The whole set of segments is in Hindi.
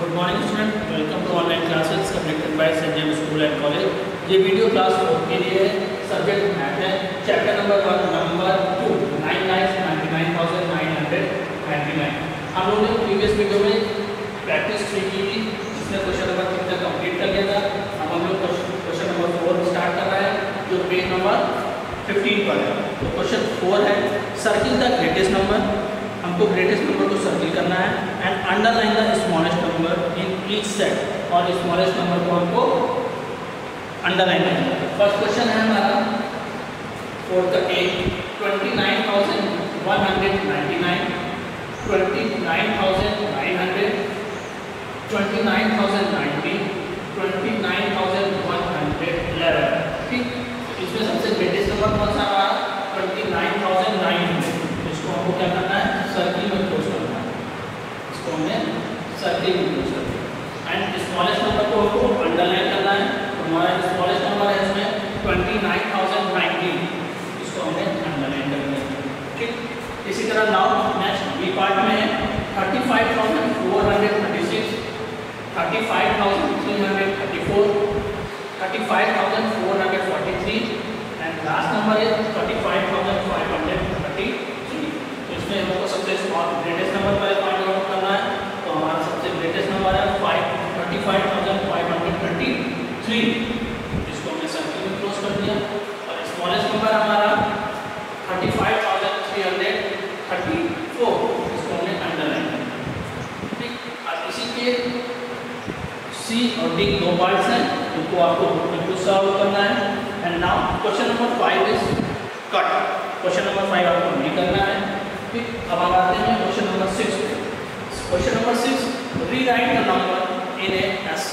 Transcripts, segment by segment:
Good morning student welcome to online classes conducted by James school and college ये वीडियो क्लास फोर के लिए है सब्जेक्ट मैथ है. Chapter number one number two nine lakh ninety nine thousand nine hundred ninety nine हम लोगों ने प्रीवियस वीडियो में प्रैक्टिस थ्री की थी, जिसमें क्वेश्चन नंबर थ्री तक कंप्लीट कर लिया था. अब हम लोग क्वेश्चन नंबर फोर स्टार्ट कर रहे हैं, जो पेज नंबर फिफ्टीन पर है. तो क्वेश्चन फोर है सर्किल द ग्रेटेस्ट नंबर हमको ग्रेटेस्ट नंबर को सर्किल करना है and underline the smallest number in each set और स्मॉलेस्ट नंबर को हमको अंडरलाइन करना है। फ़र्स्ट क्वेश्चन है हमारा फोर का A twenty nine thousand one hundred ninety nine twenty nine thousand nine hundred twenty nine thousand ninety twenty nine thousand one hundred eleven ठीक इसमें सबसे ग्रेटेस्ट नंबर कौन सा रहा twenty nine thousand nine hundred इसको हमको क्या करना है सर्किल में क्लोज करना है इसको हमें सर्किल में क्लोज करना है एंड स्मॉलेस्ट नंबर को हमको अंडरलाइन करना है तो हमारा स्मॉलेस्ट नंबर है इसमें ट्वेंटी नाइन थाउज़ेंड नाइनटीन इसको हमें अंडरलाइन करना है ठीक इसी तरह नाउ नेक्स्ट बी पार्ट में है एंड लास्ट नंबर थर्टी इसमें हम सबसे ग्रेटेस्ट नंबर पर फाइंड आउट करना है। तो हमारा सबसे ग्रेटेस्ट नंबर है five thirty five thousand five hundred thirty three इसको हमने सर्किल में क्लोज कर दिया और स्मॉलेस्ट नंबर हमारा thirty five thousand three hundred thirty four इसको हमने अंडरलाइन किया ठीक और इसी के सी पार्ट्स हैं, इनको आपको बिल्कुल सॉल्व करना है? And now question number five is cut question number five आपको नहीं करना है। ठीक अब हम आते हैं question number six question number six rewrite the number in as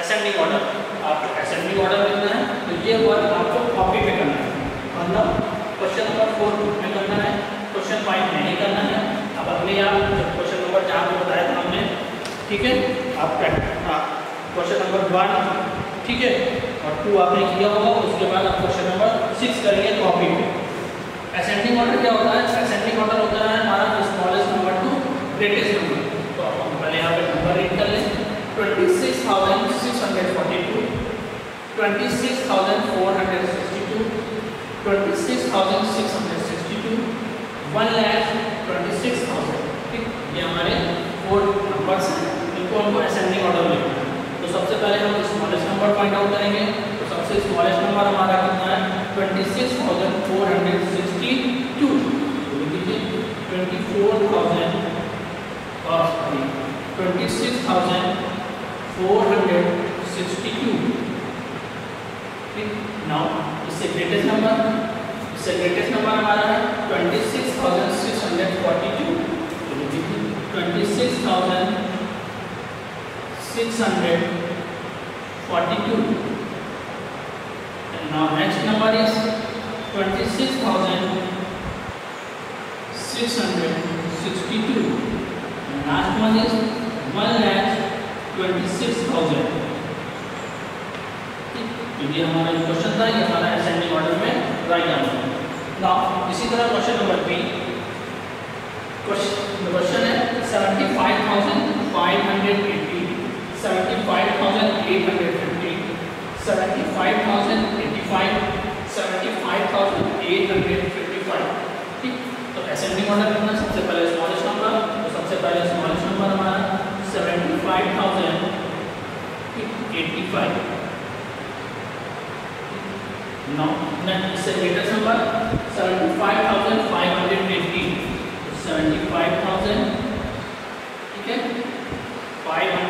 ascending order आपको असेंडिंग ऑर्डर लिखना है तो ये वर्ड आपको कॉपी पे करना है। मतलब क्वेश्चन नंबर फोर में करना है क्वेश्चन फाइव में नहीं करना है। अब अपने आप क्वेश्चन नंबर जहाँ पे बताया था हमने, ठीक है? आप हाँ। क्वेश्चन नंबर वन ठीक है? और टू आपने किया होगा, उसके बाद आप क्वेश्चन नंबर सिक्स करिए कॉपी पे असेंडिंग ऑर्डर क्या होता है? असेंडिंग ऑर्डर होता है हमारा smallest number to greatest number तो हम पहले यहाँ पे नंबर रीड कर लें। Twenty six thousand six hundred forty two twenty six thousand four hundred sixty two twenty six thousand six hundred sixty two one lakh twenty six thousand ठीक? ये हमारे फोर नंबर्स हैं, इनको हमको असेंडिंग ऑर्डर लिखना है। सबसे पहले हम स्मॉलेस्ट नंबर फाइंड आउट करेंगे। तो सबसे स्मॉलेस्ट नंबर हमारा कितना है? Twenty six thousand four hundred sixty two twenty four thousand twenty six thousand four hundred sixty two now इससे ग्रेटेस्ट नंबर इससे ग्रेटेस्ट नंबर हमारा है twenty six thousand six hundred forty two twenty six thousand six hundred forty two now next number is 26,662 and last one is 1 lakh 26,000 तो ये हमारा जो क्वेश्चन था ये हमारा असेंडिंग ऑर्डर में राइट आंसर नाउ इसी तरह क्वेश्चन नंबर बी क्वेश्चन है 75,580 75,850 75,085 75,855 ठीक तो असेंडिंग ऑर्डर करना सबसे पहले स्मॉलेस्ट नंबर तो सबसे पहले स्मॉलेस्ट नंबर हमारा 75,085 नाउ इससे ग्रेटेस्ट नंबर 75,580 75,000 ठीक है? 580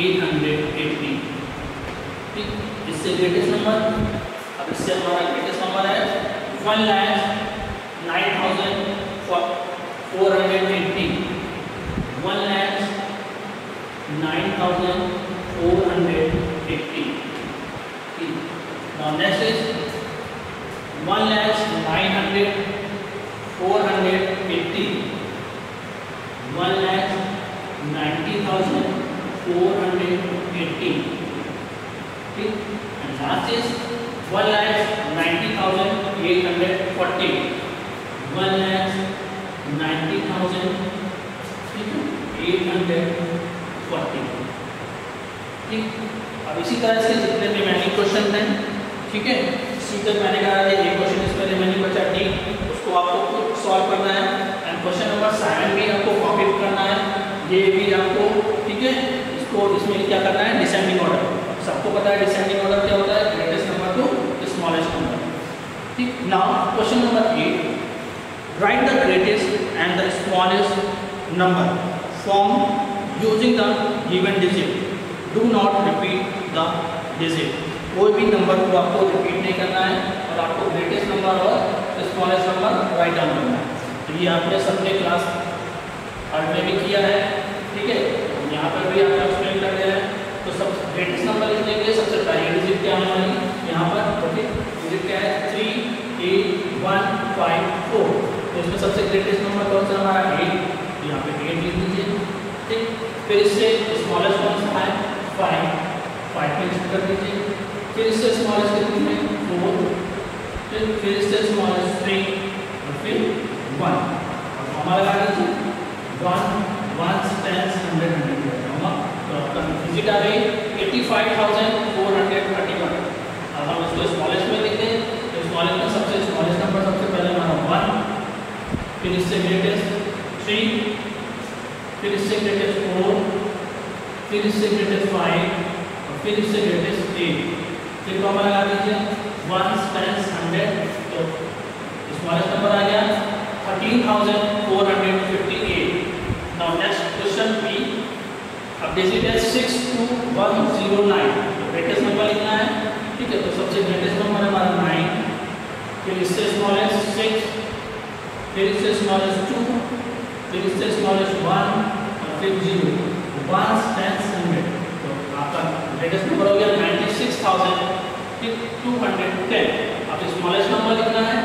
880 ठीक? इससे ग्रेटेस्ट नंबर अब इससे हमारा ग्रेटेस्ट नंबर है one lakhs nine thousand four hundred eighty one lakhs nine thousand four hundred eighty Now next four hundred eighty. ठीक and last is one lakh ninety thousand eight hundred forty. One lakh ninety thousand ठीक है एट हंड्रेड फोर्टी ठीक अब इसी तरह से जितने रिमेनिंग क्वेश्चन हैं, ठीक है? इसी तक मैंने कहा है एक क्वेश्चन इस इसमें रिमेनिंग बचा डी उसको आपको सॉल्व करना है। एंड क्वेश्चन नंबर सेवन भी आपको कॉपी करना है। ये भी आपको ठीक इसको इसमें क्या करना है? डिसेंडिंग ऑर्डर सबको पता है डिसेंडिंग ऑर्डर क्या होता है? Greatest number to smallest number ठीक? Now question number eight write the greatest and the smallest number from using the given digit do not repeat the digit कोई भी नंबर को आपको रिपीट नहीं करना है और आपको ग्रेटेस्ट नंबर और स्मॉलेस्ट नंबर राइट डाउन करना है। तो ये आपने सबने क्लास आर्ट में भी किया है। ठीक है? यहाँ पर भी आपने एक्सप्लेन कर दिया है। तो सब ग्रेटेस्ट नंबर लिखने के सबसे पहली डिजिट क्या आने वाली? यहाँ पर ओके डिजिट क्या है? Three eight one five four तो इसमें सबसे ग्रेटेस्ट नंबर कौन सा हमारा? एट यहाँ पे एट लिख दीजिए। ठीक? फिर इससे स्मॉलेस्ट कौन सा है? फाइव फाइव में कर दीजिए। फिर इससे स्मॉलेस्ट कितनी फोर फिर फिर इससे स्मॉलेस्ट थ्री और फिर वन और हमारा लगा दीजिए। वन वन टेंस हंड्रेड तो हंड्रेड थर्टी वन अब हम इसको स्मॉलेस्ट में लिखते हैं। तो स्मॉलेस्ट में सबसे स्मॉलेस्ट नंबर सबसे पहले हमारा वन फिर इससे ग्रेटेस्ट थ्री फिर इससे ग्रेटेस्ट फोर फिर इससे ग्रेटेस्ट फाइव और फिर इससे ग्रेटेस्ट एट फिर कॉमन लगा दीजिए वन टेंस हंड्रेड तो स्मॉलेस्ट नंबर आ गया thirteen thousand four hundred fifty eight now next question B अब डिजिट है six two one zero nine greatest number लिखना है, ठीक है? तो सबसे ग्रेटेस्ट नंबर है हमारा नाइन फिर इससे स्मॉलेस्ट सिक्स फिर इससे स्मॉलेस्ट टू फिर इससे स्मॉलेस्ट वन और फिर ज़ीरो वन टेंस हंड्रेड तो आपका ग्रेटेस्ट नंबर हो गया नाइन्टी सिक्स थाउज़ेंड फिर टू हंड्रेड टेन अब स्मॉलेस्ट नंबर लिखना है।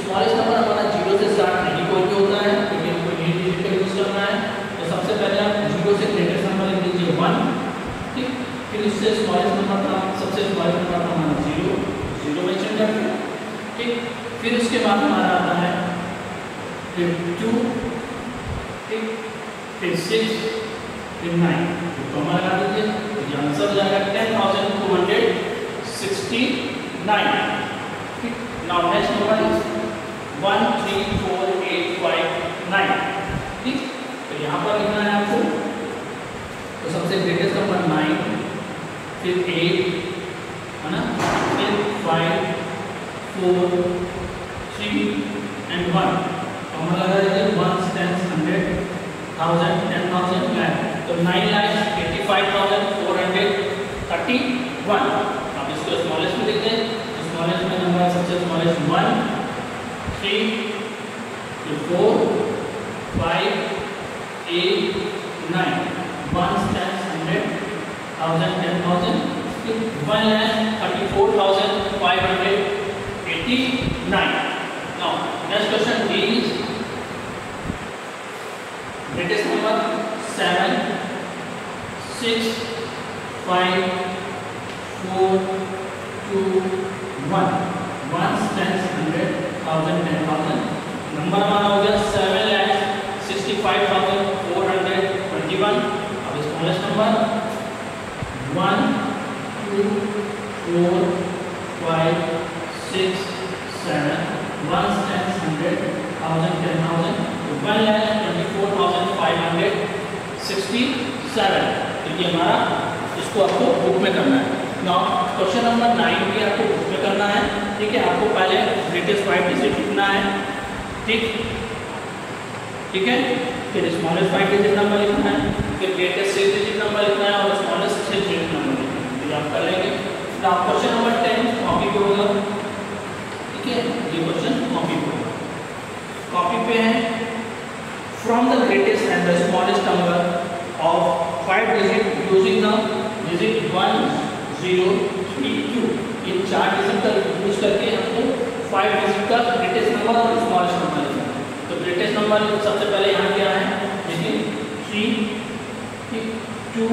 स्मॉलेस्ट नंबर हमारा ज़ीरो से स्टार्ट नहीं कोई भी होता है, क्योंकि हमको यूज़ करना है। तो सबसे पहले आप ज़ीरो से ग्रेटेस्ट नंबर लिख दीजिए वन ठीक फिर इससे स्मॉलेस्ट नंबर था सबसे स्मॉलेस्ट नंबर था हमारा ज़ीरो ज़ीरो मेंशन करते हैं। ठीक? फिर उसके बाद हमारा आता है फिर टू, ठीक? फिर सिक्स, फिर नाइन। तो कॉमा लगा दीजिए। तो ये आंसर जाएगा ten thousand two hundred sixty nine. ठीक? Now next number is one three four eight five nine ठीक तो यहाँ पर लिखना है आपको तो सबसे ग्रेटेस्ट नंबर नाइन फिर एट है ना? फिर five four three and one तो कॉमन लगा दीजिए one ten hundred thousand ten thousand lakh. तो nine lakh eighty five thousand four hundred thirty one अब इसको स्मॉलेस्ट में लिखते हैं। स्मॉलेस्ट में नंबर सबसे smallest one three four five eight nine one hundred thousand ten thousand one lakh thirty four thousand five hundred eighty nine Now, next question D is greatest number seven, six, five, four, two, one. Ones, tens, hundred, thousand, ten number हमारा हो गया seven lakh sixty five thousand four hundred twenty one अब smallest number one two four five six seven tens, hundred, thousand, ten thousand, one lakh twenty four thousand five hundred sixty seven. तो ये हमारा इसको आपको बुक में करना है। क्वेश्चन नंबर नाइन भी आपको बुक में करना है। ठीक है आपको पहले ग्रेटेस्ट फाइव डिजिट लिखना है। ठीक? ठीक है? फिर स्मॉलेस्ट फाइव डिजिट नंबर लिखना है। फिर ग्रेटेस्ट सिक्स हम कर लेंगे तो क्वेश्चन नंबर टेन कॉपी पे होगा ठीक है? ये क्वेश्चन कॉपी पे होगा कॉपी पे है। From the greatest and the smallest number of five digit using the digit one zero three two ये चार डिजिट का यूज़ करके हमको फाइव डिजिट का ग्रेटेस्ट नंबर और स्मॉलेस्ट नंबर है। तो ग्रेटेस्ट नंबर सबसे पहले यहाँ क्या है? देखिए थ्री टू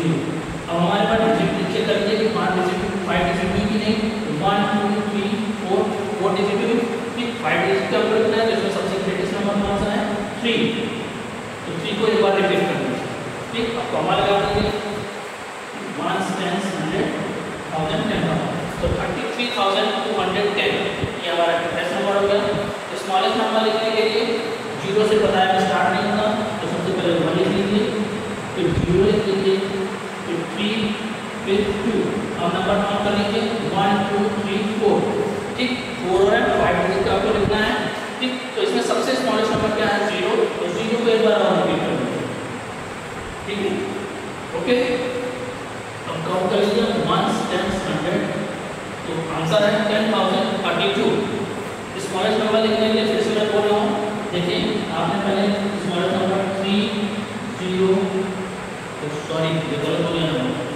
ज़ीरो अब हमारे पास डिजिट नीचे कर दिए कि पाँच डिजिट फाइव डिजिट में कि नहीं तो one two three four four digit में ठीक फाइव डिजिट का ऊपर लिखना है तो इसमें सबसे ग्रेटेस्ट नंबर कौन सा है? थ्री तो थ्री को एक बार रिपीट कर दीजिए ठीक, अब कॉमा लगा दीजिए one tens hundred thousand ten तो thirty three thousand two hundred ten ये हमारा ग्रेटेस्ट नंबर हो गया। स्मॉलेस्ट नंबर लिखने के लिए ज़ीरो से बताया स्टार्ट नहीं होगा तो सबसे पहले वन लिख लीजिए। फिर ज़ीरो लिख लीजिए। थ्री फिर टू अब नंबर काउंट कर लीजिए वन टू थ्री फोर ठीक फोर और फाइव डिजिट का आपको लिखना है? ठीक तो इसमें सबसे स्मॉलेस्ट नंबर क्या है? ज़ीरो तो ज़ीरो को एक बार और रिपीट कर ठीक है? ओके अब काउंट कर लीजिए वन टेन हंड्रेड तो आंसर है ten thousand thirty two smallest number लिखने के लिए फिर से मैं बोल रहा हूँ। देखिए, आपने पहले smallest number three zero sorry ये गलत हो गया नंबर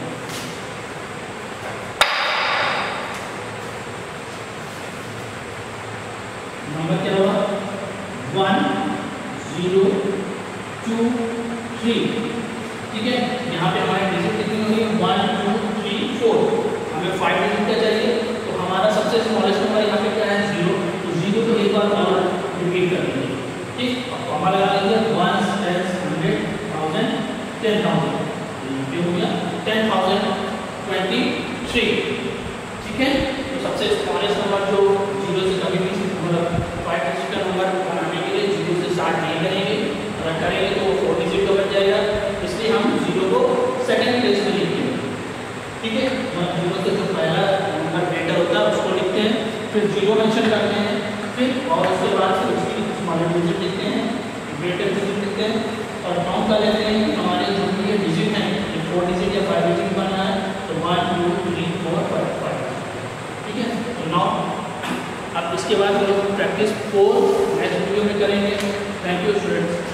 नंबर क्या हुआ वन ज़ीरो टू थ्री ठीक है? यहाँ पे हमारे डिजिट कितनी होगी? वन टू थ्री फोर हमें फाइव डिजिट का चाहिए। तो हमारा सबसे स्मॉलेस्ट नंबर यहाँ पे क्या है? ज़ीरो तो ज़ीरो को एक बार और रिपीट कर दीजिए ठीक? लगा one ten hundred thousand ten thousand ये हो गया टेन थाउज़ेंड ट्वेंटी थ्री ठीक है तो सबसे स्मॉलेस्ट नंबर जो ज़ीरो से कभी भी मतलब फाइव डिजिट का नंबर बनाने के लिए ज़ीरो से स्टार्ट नहीं करेंगे अगर करेंगे तो वो फोर डिजिट का बन जाएगा इसलिए हम ज़ीरो को सेकंड प्लेस में लिखते हैं ठीक है मतलब ज़ीरो से जो पहला नंबर ग्रेटर होता है उसको लिखते हैं मेंशन करते हैं, फिर और उसके बाद फिर उसकी स्मॉलर डिजिट लिखते हैं ग्रेटर डिजिट लिखते हैं, और काउंट कर लेते हैं कि हमारे जो भी ये डिजिट हैं फोर डिजिट या फाइव डिजिट बनना है तो one two three four five five ठीक है? तो नौ अब इसके बाद हम लोग प्रैक्टिस फोर नेक्स्ट वीडियो में करेंगे। Thank you students